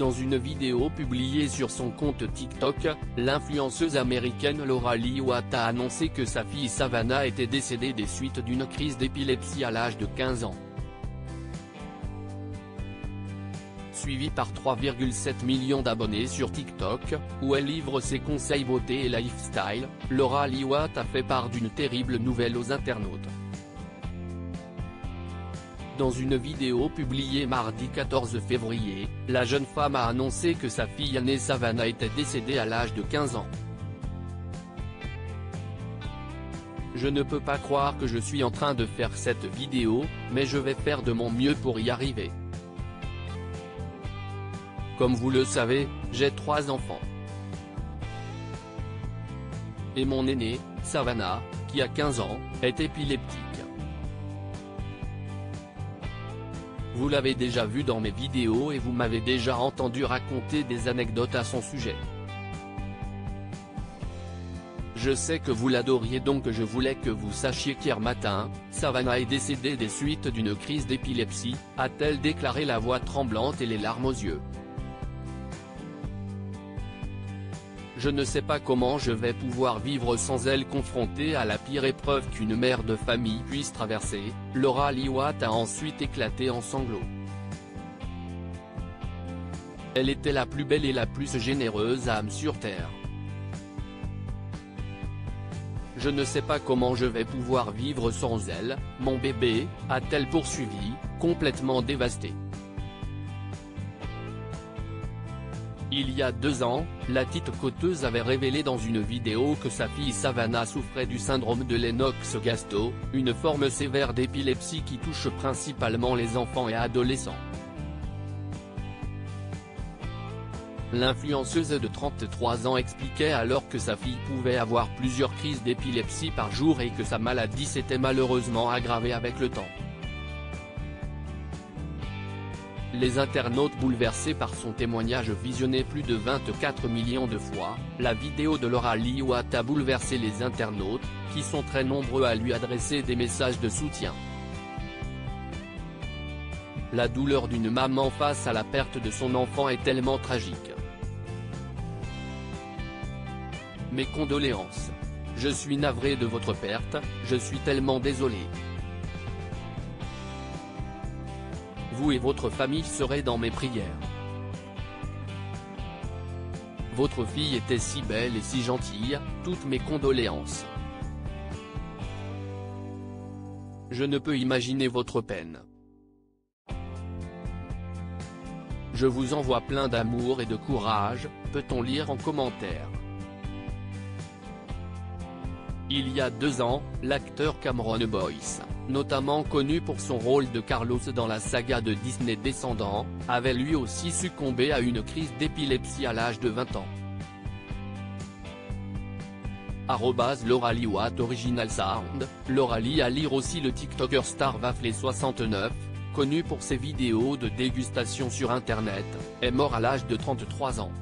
Dans une vidéo publiée sur son compte TikTok, l'influenceuse américaine Laura Lee Watt a annoncé que sa fille Savannah était décédée des suites d'une crise d'épilepsie à l'âge de 15 ans. Suivie par 3,7 millions d'abonnés sur TikTok, où elle livre ses conseils beauté et lifestyle, Laura Lee Watt a fait part d'une terrible nouvelle aux internautes. Dans une vidéo publiée mardi 14 février, la jeune femme a annoncé que sa fille aînée Savannah était décédée à l'âge de 15 ans. Je ne peux pas croire que je suis en train de faire cette vidéo, mais je vais faire de mon mieux pour y arriver. Comme vous le savez, j'ai trois enfants. Et mon aîné, Savannah, qui a 15 ans, est épileptique. Vous l'avez déjà vu dans mes vidéos et vous m'avez déjà entendu raconter des anecdotes à son sujet. Je sais que vous l'adoriez donc je voulais que vous sachiez qu'hier matin, Savannah est décédée des suites d'une crise d'épilepsie, a-t-elle déclaré la voix tremblante et les larmes aux yeux. Je ne sais pas comment je vais pouvoir vivre sans elle confrontée à la pire épreuve qu'une mère de famille puisse traverser, Laura Liwat a ensuite éclaté en sanglots. Elle était la plus belle et la plus généreuse âme sur Terre. Je ne sais pas comment je vais pouvoir vivre sans elle, mon bébé, a-t-elle poursuivi, complètement dévastée. Il y a deux ans, la petite coteuse avait révélé dans une vidéo que sa fille Savannah souffrait du syndrome de Lennox-Gastaut, une forme sévère d'épilepsie qui touche principalement les enfants et adolescents. L'influenceuse de 33 ans expliquait alors que sa fille pouvait avoir plusieurs crises d'épilepsie par jour et que sa maladie s'était malheureusement aggravée avec le temps. Les internautes bouleversés par son témoignage visionné plus de 24 millions de fois, la vidéo de Laura Liwat a bouleversé les internautes, qui sont très nombreux à lui adresser des messages de soutien. La douleur d'une maman face à la perte de son enfant est tellement tragique. Mes condoléances. Je suis navré de votre perte, je suis tellement désolé. Vous et votre famille serez dans mes prières. Votre fille était si belle et si gentille, toutes mes condoléances. Je ne peux imaginer votre peine. Je vous envoie plein d'amour et de courage, peut-on lire en commentaire. Il y a deux ans, l'acteur Cameron Boyce, notamment connu pour son rôle de Carlos dans la saga de Disney Descendants, avait lui aussi succombé à une crise d'épilepsie à l'âge de 20 ans. Arrobase Lauralie Watt Original Sound, Lauralie à lire aussi le TikToker Star Wafley69, connu pour ses vidéos de dégustation sur internet, est mort à l'âge de 33 ans.